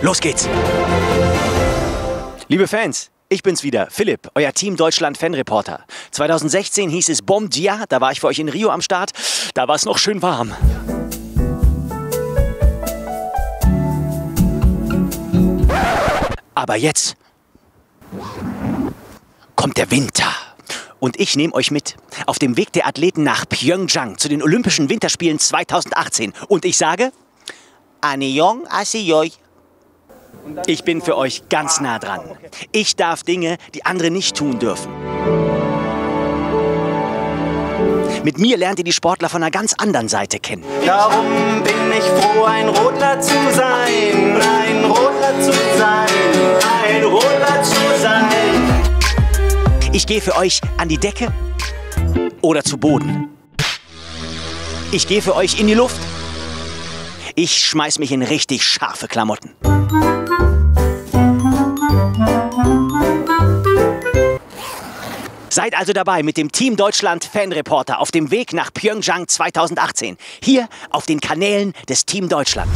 Los geht's! Liebe Fans, ich bin's wieder, Philipp, euer Team Deutschland Fanreporter. 2016 hieß es Bom Dia, da war ich für euch in Rio am Start. Da war es noch schön warm. Aber jetzt kommt der Winter. Und ich nehme euch mit auf dem Weg der Athleten nach Pyeongchang zu den Olympischen Winterspielen 2018. Und ich sage, Annyeong Aseyoy. Ich bin für euch ganz nah dran. Ich darf Dinge, die andere nicht tun dürfen. Mit mir lernt ihr die Sportler von einer ganz anderen Seite kennen. Darum bin ich froh, ein Rotler zu sein, ein Rotler zu sein, ein Rotler zu sein. Ich gehe für euch an die Decke oder zu Boden. Ich gehe für euch in die Luft. Ich schmeiß mich in richtig scharfe Klamotten. Seid also dabei mit dem Team Deutschland Fanreporter auf dem Weg nach Pyeongchang 2018. Hier auf den Kanälen des Team Deutschland.